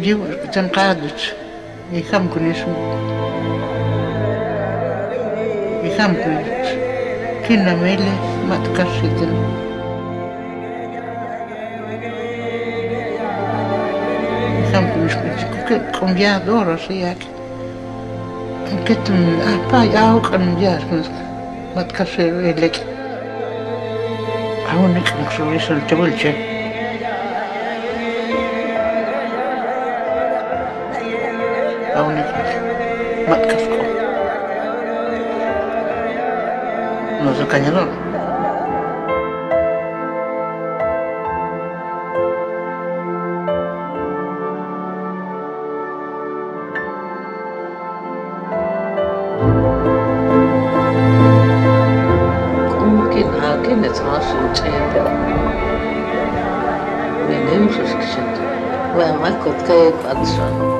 dzīvojuši, tad kādas ikam kunis. Ikam kunis. Kinna meile matkas idin. Ikam kunis kunis. Kum jā doras iāk. Kitim apā jaukan jās. Matkas ir vēlēt. Haunik naksuvis al tawilče. nikmat kasih sukanya lo Kau tak ada apa-apa.